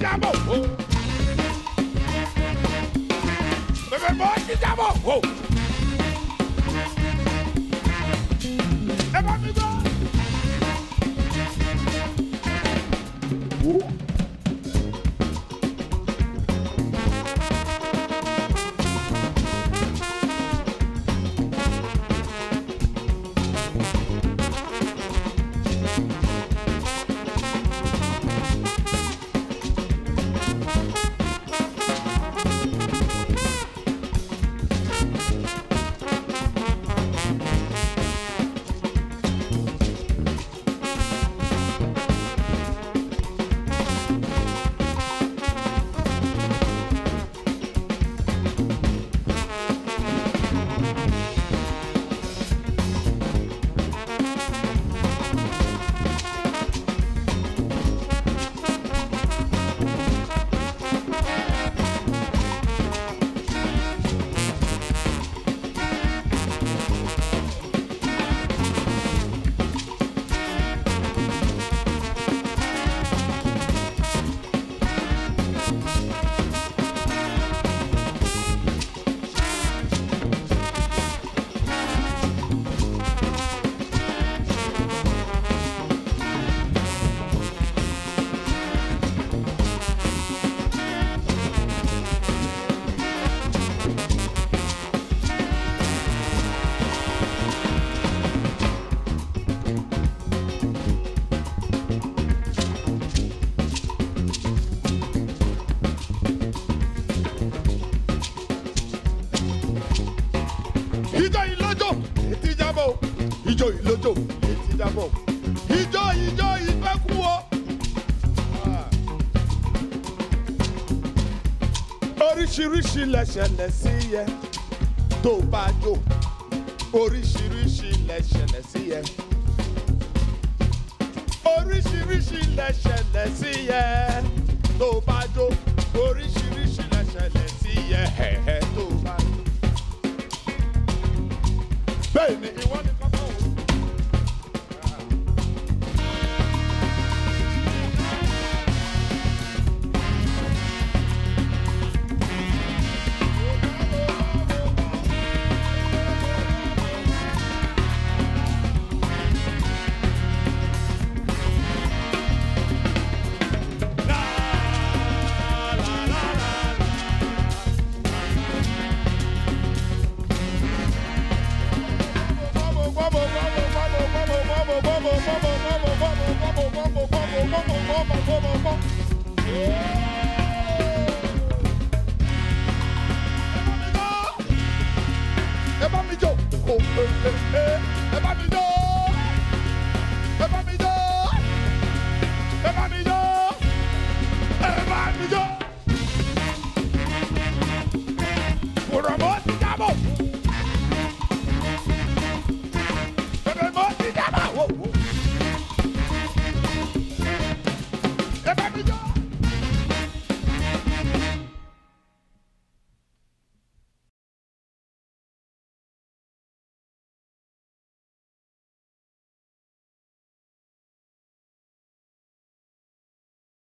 Dizabo. Oh. Bebe boy, Dizabo. Oh. oríṣiríṣi lẹ̀ṣẹ̀lẹ̀ sí yẹ tó bá jó oríṣiríṣi lẹ̀ṣẹ̀lẹ̀ sí yẹ oríṣiríṣi lẹ̀ṣẹ̀lẹ̀ sí yẹ tó bá jó oríṣiríṣi lẹ̀ṣẹ̀lẹ̀ sí yẹ tó bá jó. bẹ́ẹ̀ ni ìwọ ni. Ẹ bá mi jó. Ẹ bá mi jó.